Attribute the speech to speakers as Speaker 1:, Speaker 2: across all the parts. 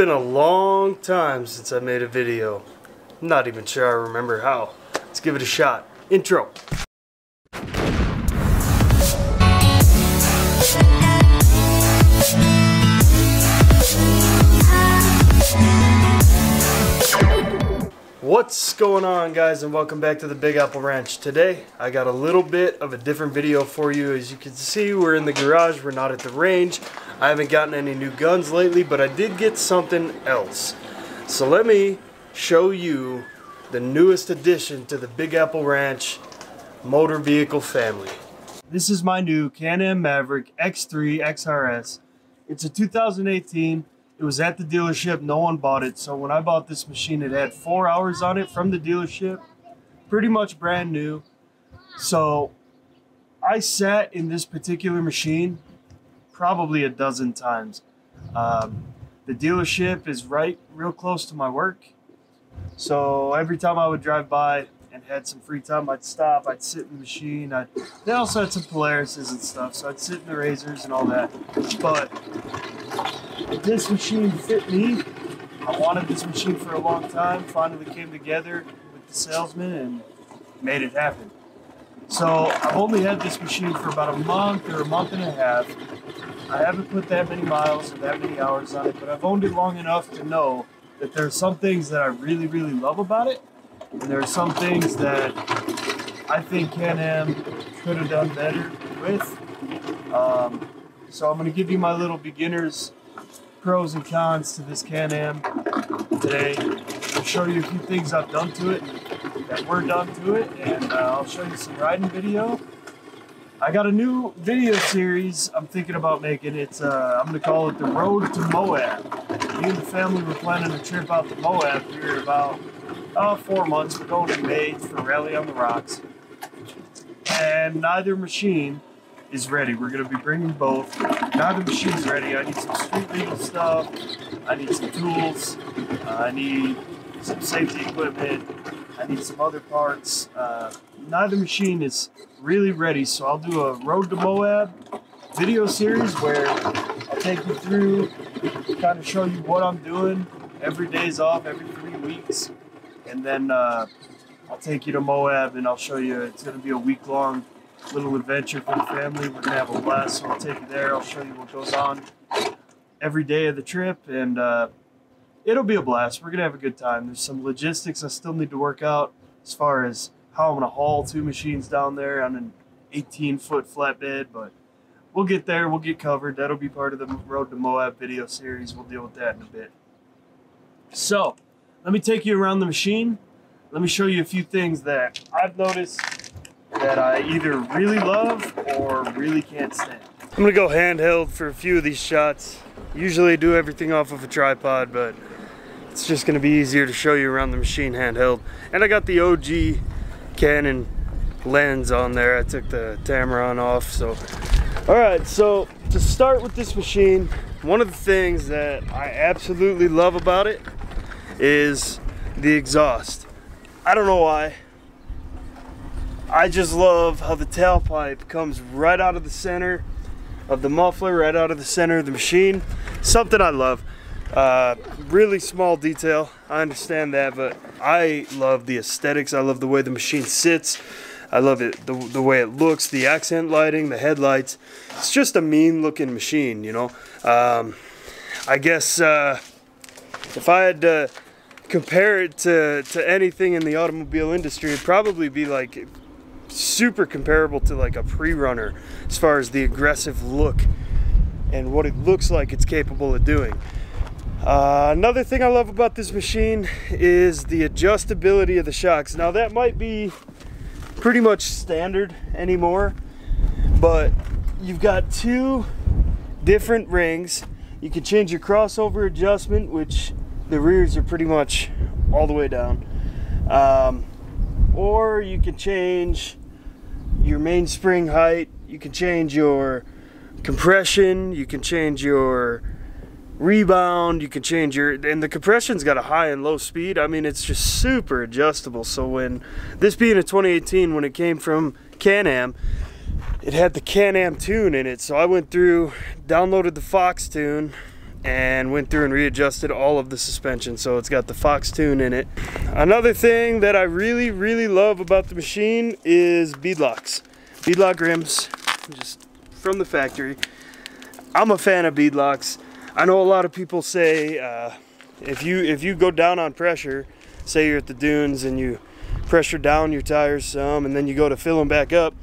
Speaker 1: been a long time since I made a video. I'm not even sure I remember how. Let's give it a shot. Intro. What's going on guys and welcome back to the Big Apple Ranch. Today I got a little bit of a different video for you. As you can see we're in the garage, we're not at the range. I haven't gotten any new guns lately but I did get something else. So let me show you the newest addition to the Big Apple Ranch motor vehicle family. This is my new Can-Am Maverick X3 XRS. It's a 2018 it was at the dealership. No one bought it. So when I bought this machine, it had four hours on it from the dealership. Pretty much brand new. So I sat in this particular machine probably a dozen times. Um, the dealership is right real close to my work. So every time I would drive by and had some free time, I'd stop, I'd sit in the machine. I'd, they also had some Polarises and stuff, so I'd sit in the razors and all that. But this machine fit me. I wanted this machine for a long time. Finally came together with the salesman and made it happen. So I've only had this machine for about a month or a month and a half. I haven't put that many miles or that many hours on it, but I've owned it long enough to know that there are some things that I really, really love about it, and there are some things that I think Can-Am could have done better with. Um, so I'm going to give you my little beginner's pros and cons to this Can-Am today. I'll show you a few things I've done to it that were done to it, and uh, I'll show you some riding video. I got a new video series I'm thinking about making. It's uh, I'm gonna call it the Road to Moab. Me and the family were planning a trip out to Moab here in about uh, four months. We're going to May for Rally on the Rocks, and neither machine is ready. We're going to be bringing both. Now the machine's ready. I need some street legal stuff. I need some tools. Uh, I need some safety equipment. I need some other parts. Uh, neither machine is really ready, so I'll do a Road to Moab video series where I'll take you through, kind of show you what I'm doing. Every day's off, every three weeks. And then uh, I'll take you to Moab and I'll show you, it's going to be a week long little adventure for the family. We're gonna have a blast, so I'll take you there. I'll show you what goes on every day of the trip, and uh, it'll be a blast. We're gonna have a good time. There's some logistics I still need to work out as far as how I'm gonna haul two machines down there on an 18 foot flatbed, but we'll get there. We'll get covered. That'll be part of the Road to Moab video series. We'll deal with that in a bit. So, let me take you around the machine. Let me show you a few things that I've noticed that I either really love or really can't stand. I'm gonna go handheld for a few of these shots. Usually I do everything off of a tripod, but it's just gonna be easier to show you around the machine handheld. And I got the OG Canon lens on there. I took the Tamron off, so. All right, so to start with this machine, one of the things that I absolutely love about it is the exhaust. I don't know why, I just love how the tailpipe comes right out of the center of the muffler, right out of the center of the machine. Something I love. Uh, really small detail, I understand that, but I love the aesthetics. I love the way the machine sits. I love it, the, the way it looks, the accent lighting, the headlights. It's just a mean looking machine, you know. Um, I guess uh, if I had to compare it to, to anything in the automobile industry, it'd probably be like super comparable to like a pre-runner as far as the aggressive look and what it looks like it's capable of doing. Uh, another thing I love about this machine is the adjustability of the shocks. Now that might be pretty much standard anymore, but you've got two different rings. You can change your crossover adjustment, which the rears are pretty much all the way down. Um, or you can change your mainspring height, you can change your compression, you can change your rebound, you can change your, and the compression's got a high and low speed. I mean, it's just super adjustable. So when, this being a 2018, when it came from Can-Am, it had the Can-Am tune in it. So I went through, downloaded the Fox tune, and went through and readjusted all of the suspension so it's got the Fox tune in it. Another thing that I really really love about the machine is beadlocks. Beadlock rims just from the factory. I'm a fan of beadlocks. I know a lot of people say uh, if you if you go down on pressure, say you're at the dunes and you pressure down your tires some and then you go to fill them back up,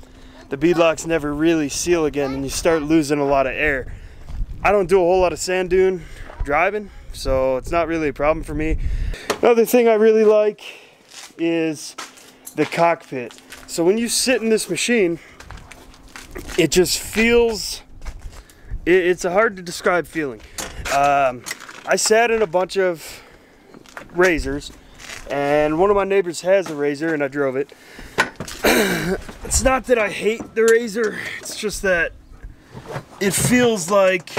Speaker 1: the beadlocks never really seal again and you start losing a lot of air. I don't do a whole lot of sand dune driving, so it's not really a problem for me. Another thing I really like is the cockpit. So when you sit in this machine, it just feels, it's a hard to describe feeling. Um, I sat in a bunch of razors and one of my neighbors has a razor and I drove it. it's not that I hate the razor, it's just that it feels like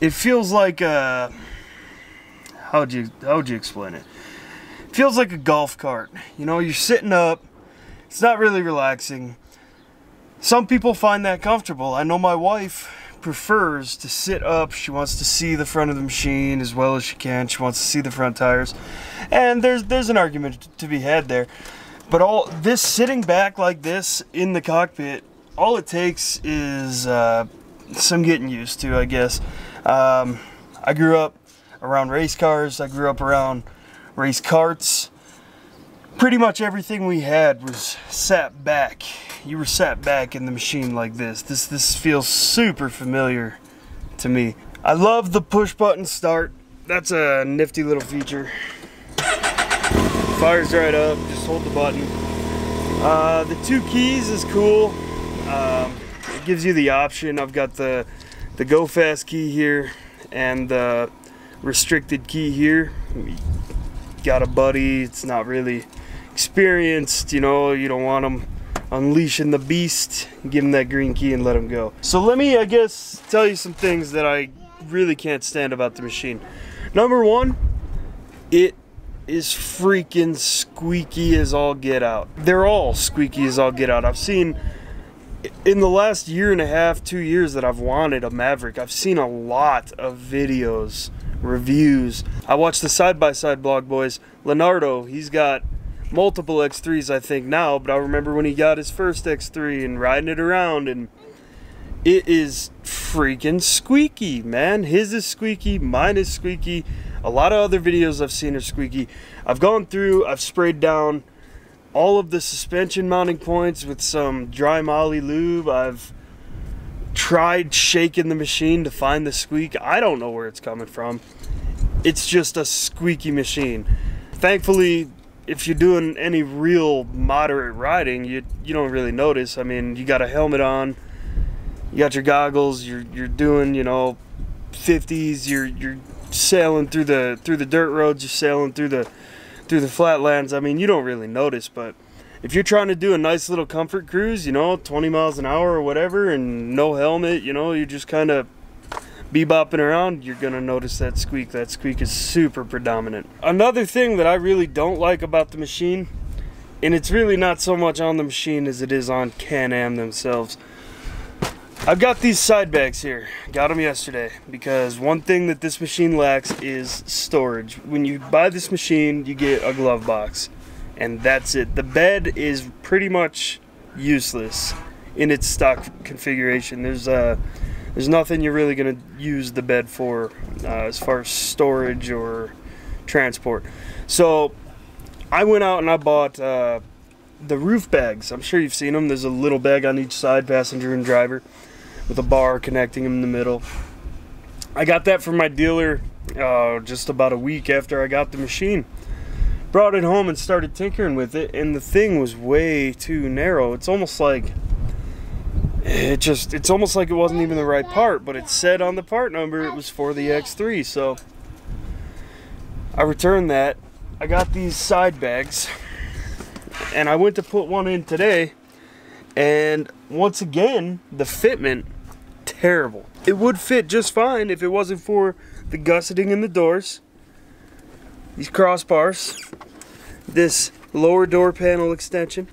Speaker 1: it feels like a how would you how would you explain it? It feels like a golf cart. You know, you're sitting up. It's not really relaxing. Some people find that comfortable. I know my wife prefers to sit up. She wants to see the front of the machine as well as she can. She wants to see the front tires. And there's there's an argument to be had there. But all this sitting back like this in the cockpit, all it takes is uh, some getting used to, I guess. Um, I grew up around race cars. I grew up around race carts. Pretty much everything we had was sat back you were sat back in the machine like this. This this feels super familiar to me. I love the push button start. That's a nifty little feature. Fires right up, just hold the button. Uh, the two keys is cool. Um, it gives you the option. I've got the the go fast key here and the restricted key here. Got a buddy, it's not really experienced, you know, you don't want them unleashing the beast, give him that green key and let him go. So let me, I guess, tell you some things that I really can't stand about the machine. Number one, it is freaking squeaky as all get out. They're all squeaky as all get out. I've seen in the last year and a half, two years that I've wanted a Maverick, I've seen a lot of videos, reviews. I watched the side by side blog boys. Leonardo, he's got multiple X3s I think now, but I remember when he got his first X3 and riding it around and it is freaking squeaky, man. His is squeaky, mine is squeaky. A lot of other videos I've seen are squeaky. I've gone through, I've sprayed down all of the suspension mounting points with some dry moly lube. I've tried shaking the machine to find the squeak. I don't know where it's coming from. It's just a squeaky machine. Thankfully, if you're doing any real moderate riding, you you don't really notice. I mean, you got a helmet on, you got your goggles, you're you're doing you know 50s, you're you're sailing through the through the dirt roads, you're sailing through the through the flatlands. I mean, you don't really notice, but if you're trying to do a nice little comfort cruise, you know, 20 miles an hour or whatever, and no helmet, you know, you're just kind of bebopping around, you're gonna notice that squeak. That squeak is super predominant. Another thing that I really don't like about the machine, and it's really not so much on the machine as it is on Can-Am themselves. I've got these side bags here. Got them yesterday because one thing that this machine lacks is storage. When you buy this machine, you get a glove box, and that's it. The bed is pretty much useless in its stock configuration. There's uh, there's nothing you're really to use the bed for uh, as far as storage or transport. So I went out and I bought uh, the roof bags. I'm sure you've seen them. There's a little bag on each side, passenger and driver, with a bar connecting them in the middle. I got that from my dealer uh, just about a week after I got the machine. Brought it home and started tinkering with it, and the thing was way too narrow. It's almost like it just it's almost like it wasn't even the right part but it said on the part number it was for the X3 so I returned that I got these side bags and I went to put one in today and once again the fitment terrible it would fit just fine if it wasn't for the gusseting in the doors these crossbars this lower door panel extension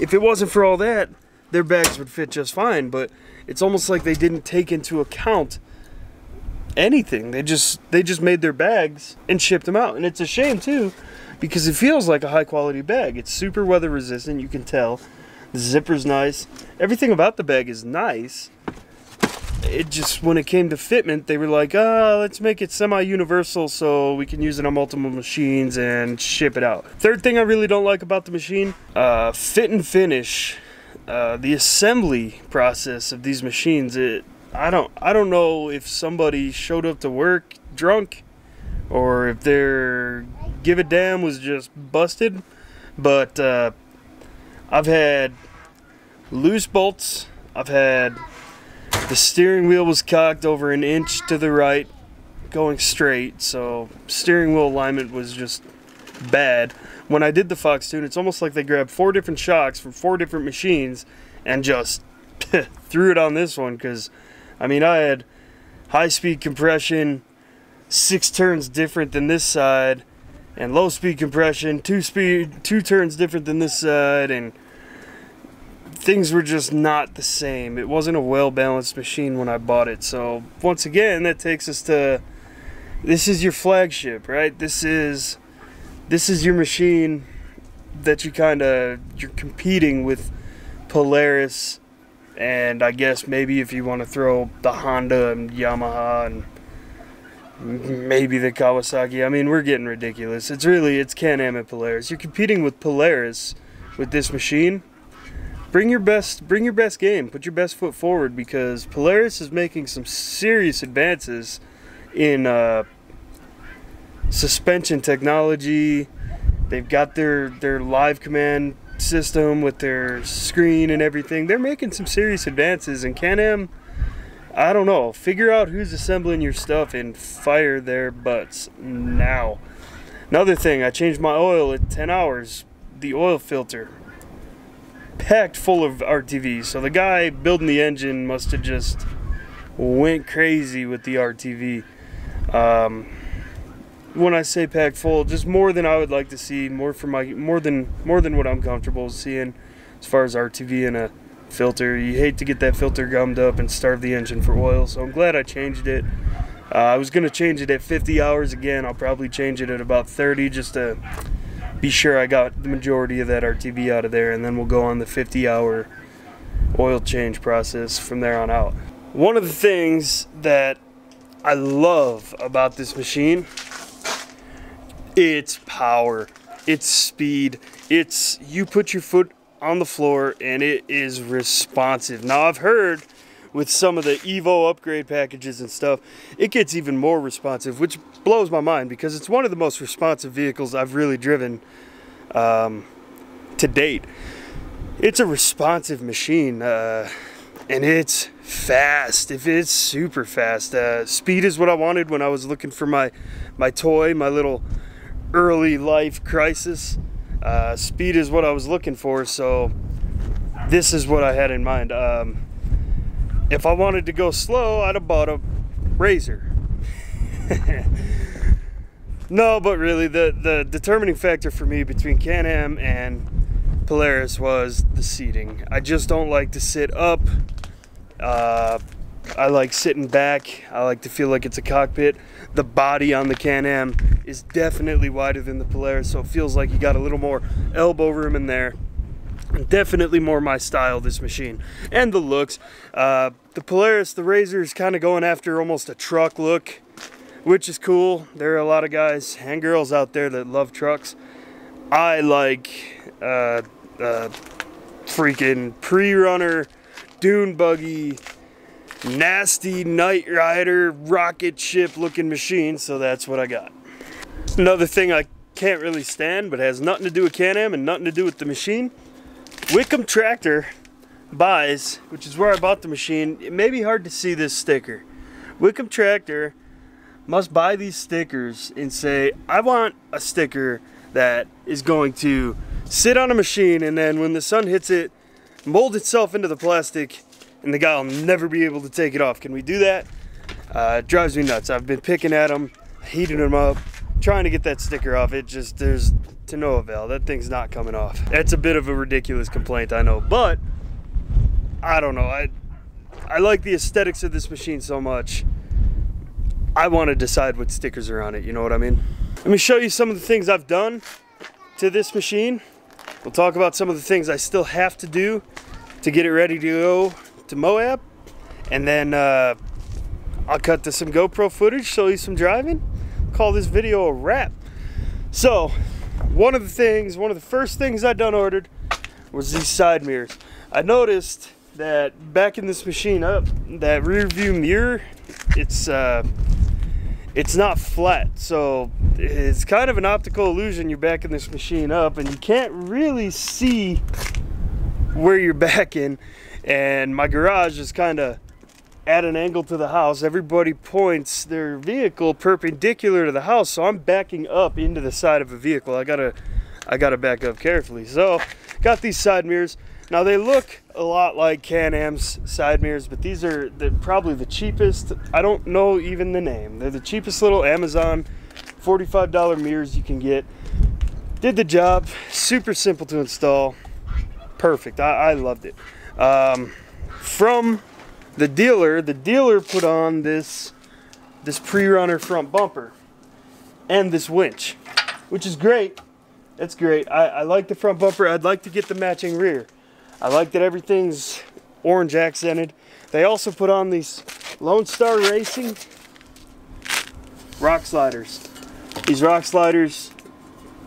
Speaker 1: if it wasn't for all that their bags would fit just fine, but it's almost like they didn't take into account anything. They just they just made their bags and shipped them out. And it's a shame too because it feels like a high quality bag. It's super weather resistant, you can tell. The zipper's nice. Everything about the bag is nice. It just when it came to fitment, they were like, "Ah, oh, let's make it semi-universal so we can use it on multiple machines and ship it out." Third thing I really don't like about the machine, uh, fit and finish. Uh, the assembly process of these machines, it I don't I don't know if somebody showed up to work drunk or if their give a damn was just busted. But uh, I've had loose bolts. I've had the steering wheel was cocked over an inch to the right, going straight. So steering wheel alignment was just bad. When I did the Fox tune, it's almost like they grabbed four different shocks from four different machines and just threw it on this one because I mean, I had high speed compression, six turns different than this side, and low speed compression, two speed, two turns different than this side, and things were just not the same. It wasn't a well balanced machine when I bought it. So once again, that takes us to this is your flagship, right? This is this is your machine that you kind of you're competing with Polaris and I guess maybe if you want to throw the Honda and Yamaha and maybe the Kawasaki. I mean, we're getting ridiculous. It's really it's Can-Am and Polaris. You're competing with Polaris with this machine. Bring your best bring your best game. Put your best foot forward because Polaris is making some serious advances in uh, suspension technology. They've got their their live command system with their screen and everything. They're making some serious advances, and Can-Am, I don't know, figure out who's assembling your stuff and fire their butts now. Another thing, I changed my oil at 10 hours. The oil filter packed full of RTV. So the guy building the engine must have just went crazy with the RTV. Um, when I say packed full, just more than I would like to see, more for my more than more than what I'm comfortable seeing as far as RTV and a filter. You hate to get that filter gummed up and starve the engine for oil, so I'm glad I changed it. Uh, I was gonna change it at 50 hours again. I'll probably change it at about 30 just to be sure I got the majority of that RTV out of there, and then we'll go on the 50 hour oil change process from there on out. One of the things that I love about this machine it's power, it's speed, it's you put your foot on the floor and it is responsive. Now I've heard with some of the Evo upgrade packages and stuff, it gets even more responsive, which blows my mind because it's one of the most responsive vehicles I've really driven um, to date. It's a responsive machine uh, and it's fast. If it's super fast, uh, speed is what I wanted when I was looking for my my toy, my little early life crisis. Uh, speed is what I was looking for, so this is what I had in mind. Um, if I wanted to go slow, I'd have bought a Razor. no, but really, the, the determining factor for me between Can Am and Polaris was the seating. I just don't like to sit up. Uh, I like sitting back. I like to feel like it's a cockpit. The body on the Can-Am is definitely wider than the Polaris, so it feels like you got a little more elbow room in there. Definitely more my style, this machine. And the looks. Uh, the Polaris, the Razor is kind of going after almost a truck look, which is cool. There are a lot of guys and girls out there that love trucks. I like uh, uh, freaking pre-runner, dune buggy, nasty Knight Rider rocket ship looking machine, so that's what I got. Another thing I can't really stand, but has nothing to do with Can-Am and nothing to do with the machine, Wickham Tractor buys, which is where I bought the machine, it may be hard to see this sticker. Wickham Tractor must buy these stickers and say, I want a sticker that is going to sit on a machine and then when the sun hits it, mold itself into the plastic and the guy will never be able to take it off. Can we do that? Uh, it drives me nuts. I've been picking at them, heating them up, trying to get that sticker off. It just, there's to no avail. That thing's not coming off. That's a bit of a ridiculous complaint, I know, but I don't know. I, I like the aesthetics of this machine so much. I want to decide what stickers are on it, you know what I mean? Let me show you some of the things I've done to this machine. We'll talk about some of the things I still have to do to get it ready to go to Moab. And then uh, I'll cut to some GoPro footage, show you some driving, call this video a wrap. So, one of the things, one of the first things I done ordered was these side mirrors. I noticed that backing this machine up, that rear view mirror, it's uh, it's not flat. So it's kind of an optical illusion. You're backing this machine up and you can't really see where you're backing. And my garage is kind of at an angle to the house. Everybody points their vehicle perpendicular to the house. So I'm backing up into the side of a vehicle. I gotta, I gotta back up carefully. So got these side mirrors. Now they look a lot like Can-Am's side mirrors, but these are the, probably the cheapest. I don't know even the name. They're the cheapest little Amazon $45 mirrors you can get. Did the job, super simple to install. Perfect, I, I loved it. Um, from the dealer, the dealer put on this, this pre-runner front bumper and this winch, which is great. That's great. I, I like the front bumper. I'd like to get the matching rear. I like that everything's orange accented. They also put on these Lone Star Racing rock sliders. These rock sliders,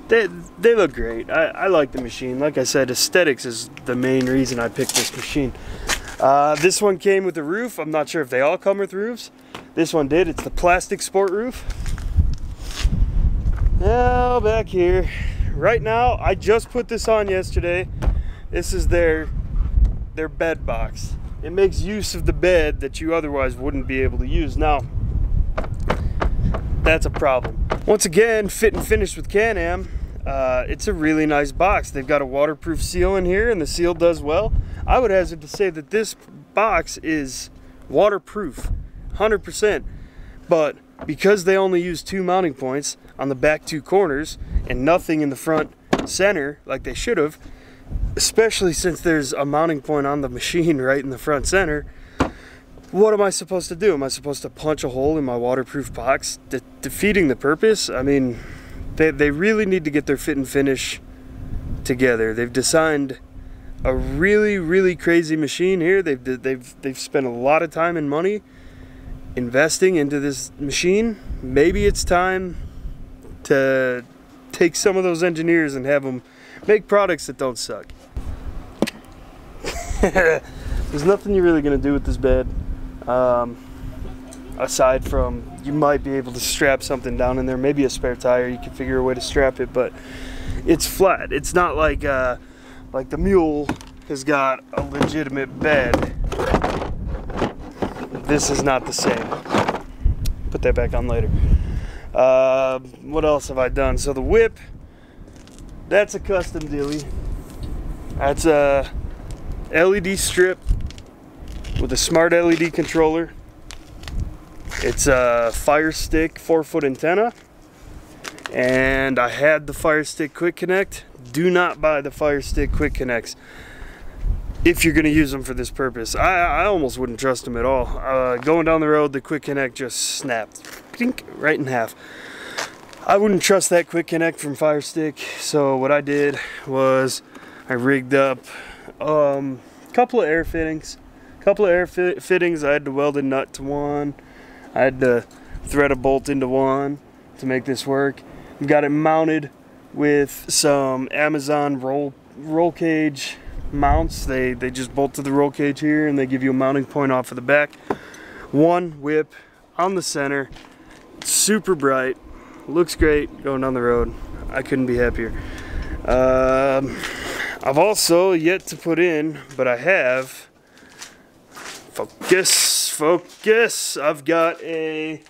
Speaker 1: they, they look great. I, I like the machine. Like I said, aesthetics is the main reason I picked this machine. Uh, this one came with a roof. I'm not sure if they all come with roofs. This one did. It's the plastic sport roof. Now back here. Right now, I just put this on yesterday. This is their their bed box. It makes use of the bed that you otherwise wouldn't be able to use. Now, that's a problem. Once again, fit and finish with Can-Am. Uh, it's a really nice box. They've got a waterproof seal in here and the seal does well. I would hazard to say that this box is waterproof, 100%. But because they only use two mounting points on the back two corners and nothing in the front center like they should have, especially since there's a mounting point on the machine right in the front center, what am I supposed to do? Am I supposed to punch a hole in my waterproof box, de defeating the purpose? I mean, they, they really need to get their fit and finish together. They've designed a really, really crazy machine here. They've, they've, they've spent a lot of time and money investing into this machine. Maybe it's time to take some of those engineers and have them make products that don't suck. There's nothing you're really gonna do with this bed, um, aside from you might be able to strap something down in there, maybe a spare tire. You can figure a way to strap it, but it's flat. It's not like uh, like the mule has got a legitimate bed. This is not the same. Put that back on later. Uh, what else have I done? So the whip that's a custom dealie. That's a LED strip with a smart LED controller. It's a Firestik four foot antenna. And I had the Firestik Quick Connect. Do not buy the Firestik Quick Connects if you're going to use them for this purpose. I, I almost wouldn't trust them at all. Uh, going down the road, the Quick Connect just snapped right in half. I wouldn't trust that quick connect from Firestik, so what I did was I rigged up um, a couple of air fittings. A couple of air fit fittings, I had to weld a nut to one. I had to thread a bolt into one to make this work. I've got it mounted with some Amazon roll roll cage mounts. They they just bolt to the roll cage here and they give you a mounting point off of the back. One whip on the center, super bright, looks great going down the road. I couldn't be happier. Um, I've also yet to put in, but I have, focus, focus, I've got a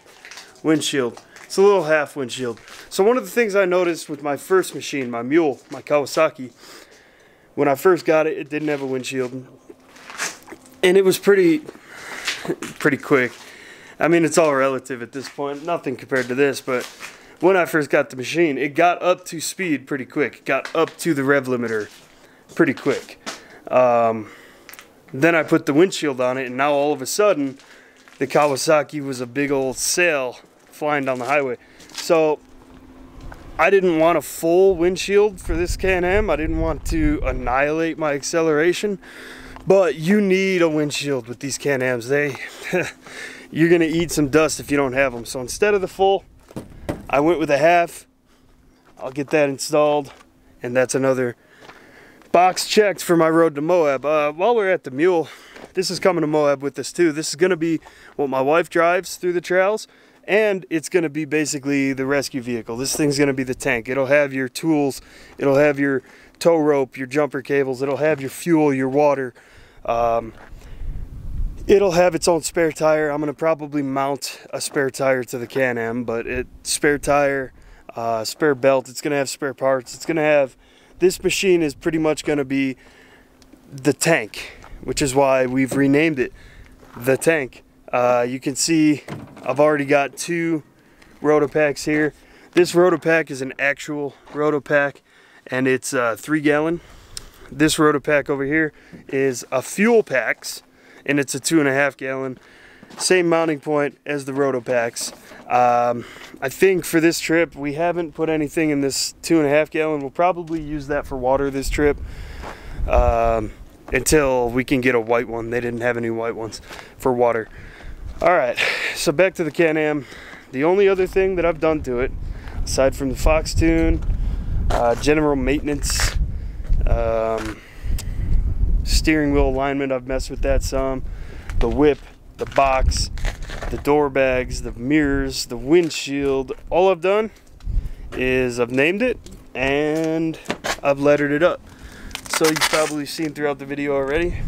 Speaker 1: windshield. It's a little half windshield. So one of the things I noticed with my first machine, my mule, my Kawasaki, when I first got it, it didn't have a windshield. And it was pretty, pretty quick. I mean, it's all relative at this point. Nothing compared to this, but when I first got the machine, it got up to speed pretty quick. It got up to the rev limiter pretty quick. Um, then I put the windshield on it, and now all of a sudden, the Kawasaki was a big old sail flying down the highway. So I didn't want a full windshield for this Can-Am. I didn't want to annihilate my acceleration, but you need a windshield with these Can-Ams. They, you're gonna eat some dust if you don't have them. So instead of the full, I went with a half. I'll get that installed, and that's another box checked for my road to Moab. Uh, while we're at the mule, this is coming to Moab with us too. This is gonna be what my wife drives through the trails and it's gonna be basically the rescue vehicle. This thing's gonna be the tank. It'll have your tools, it'll have your tow rope, your jumper cables, it'll have your fuel, your water. Um, it'll have its own spare tire. I'm gonna probably mount a spare tire to the Can-Am, but it spare tire, uh, spare belt, it's gonna have spare parts, it's gonna have this machine is pretty much going to be the tank, which is why we've renamed it the tank. Uh, you can see I've already got two Rotopacks here. This Rotopack is an actual Rotopack and it's uh, three gallon. This Rotopack over here is a fuel packs and it's a two and a half gallon. Same mounting point as the Rotopacks. Um, I think for this trip, we haven't put anything in this two and a half gallon. We'll probably use that for water this trip um, until we can get a white one. They didn't have any white ones for water. All right, so back to the Can-Am. The only other thing that I've done to it, aside from the Fox tune, uh, general maintenance, um, steering wheel alignment, I've messed with that some, the whip, the box, the door bags, the mirrors, the windshield. All I've done is I've named it and I've lettered it up. So you've probably seen throughout the video already,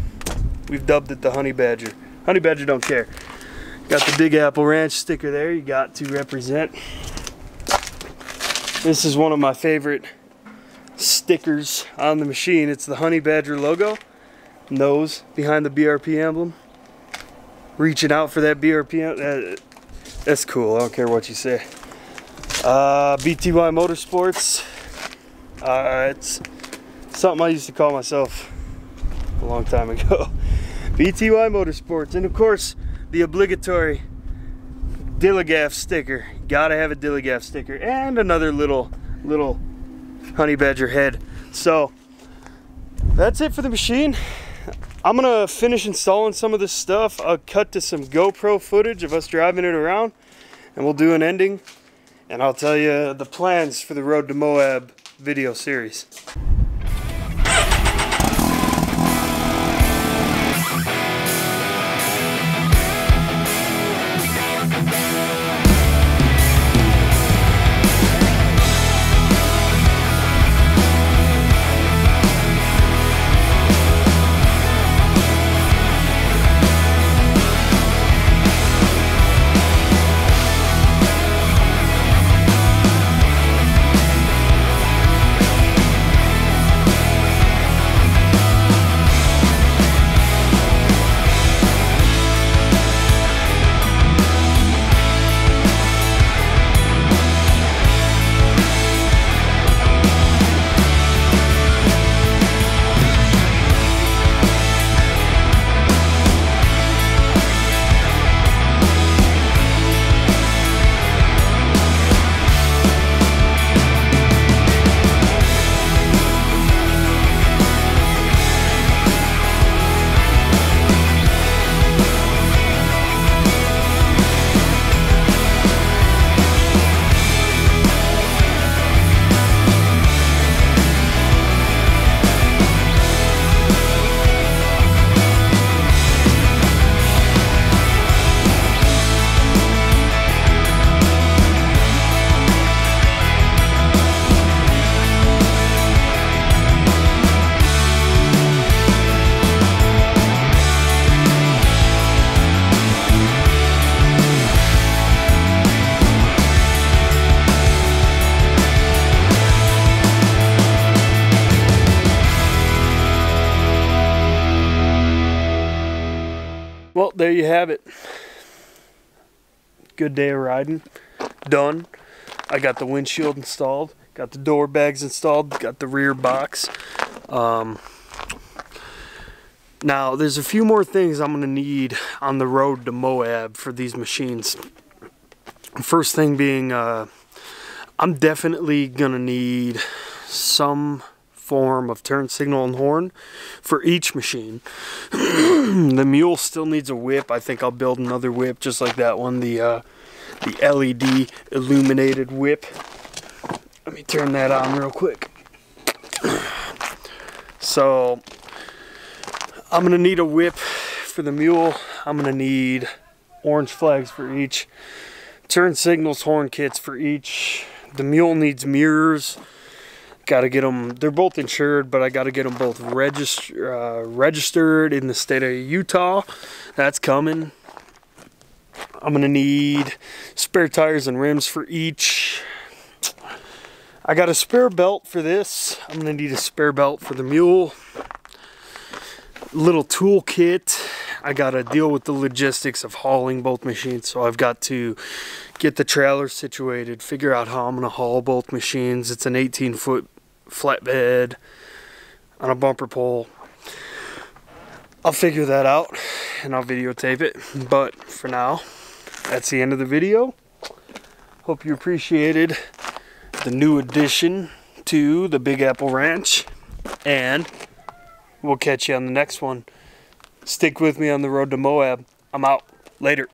Speaker 1: we've dubbed it the Honey Badger. Honey Badger don't care. Got the Big Apple Ranch sticker there you got to represent. This is one of my favorite stickers on the machine. It's the Honey Badger logo, nose behind the BRP emblem reaching out for that BRP. That's cool. I don't care what you say. Uh, BTY Motorsports. Uh, it's something I used to call myself a long time ago. BTY Motorsports. And of course, the obligatory DILLIGAF sticker. Gotta have a DILLIGAF sticker. And another little, little honey badger head. So, that's it for the machine. I'm gonna finish installing some of this stuff. I'll cut to some GoPro footage of us driving it around and we'll do an ending and I'll tell you the plans for the Road to Moab video series. You have it. Good day of riding. Done. I got the windshield installed. Got the door bags installed. Got the rear box. Um, now, there's a few more things I'm going to need on the road to Moab for these machines. First thing being, uh, I'm definitely gonna need some form of turn signal and horn for each machine. the mule still needs a whip. I think I'll build another whip just like that one, the uh, the LED illuminated whip. Let me turn that on real quick. So I'm gonna need a whip for the mule. I'm gonna need orange flags for each. Turn signals, horn kits for each. The mule needs mirrors. Got to get them. They're both insured, but I got to get them both register, uh, registered in the state of Utah. That's coming. I'm gonna need spare tires and rims for each. I got a spare belt for this. I'm gonna need a spare belt for the mule. Little tool kit. I gotta deal with the logistics of hauling both machines. So I've got to get the trailer situated, figure out how I'm gonna haul both machines. It's an 18 foot flatbed on a bumper pole. I'll figure that out and I'll videotape it. But for now, that's the end of the video. Hope you appreciated the new addition to the Big Apple Ranch. And we'll catch you on the next one. Stick with me on the road to Moab. I'm out. Later.